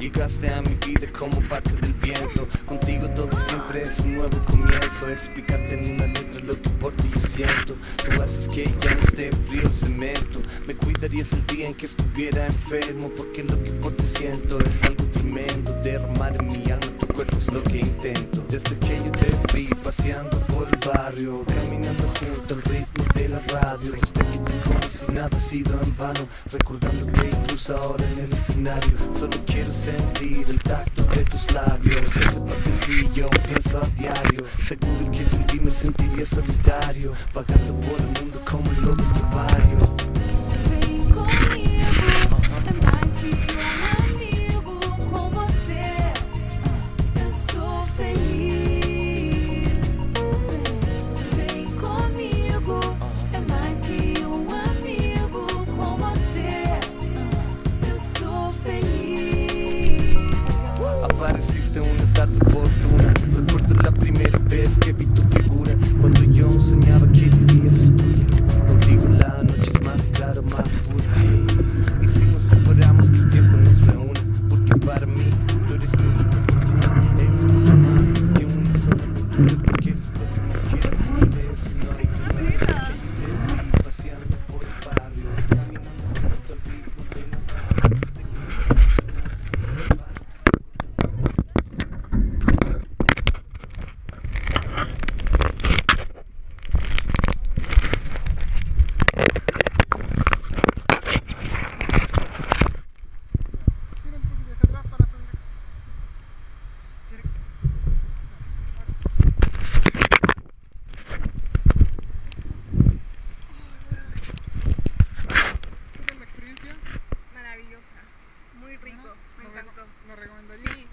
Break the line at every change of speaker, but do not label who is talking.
Llegaste a mi vida como parte del viento. Contigo todo siempre es un nuevo comienzo. Explicarte en una letra lo que por ti yo siento. Tú haces que ya no esté frío el cemento. Me cuidarías el día en que estuviera enfermo. Porque lo que por ti siento es algo tremendo. Derramar en mi alma tu cuerpo es lo que intento. Desde que yo te vi paseando por el barrio, caminando junto al ritmo de la radio. Que conocí nada ha sido en vano. Recordándote incluso ahora en el escenario. Solo quiero sentir el tacto de tus labios. Que sepas que ti yo pienso a diario. Seguro que sin me sentiría solitario. Vagando por el mundo como un lobo estrepario.
Muy rico, me
¿Lo reco-
encantó.
¿Lo recomendaría?
Sí,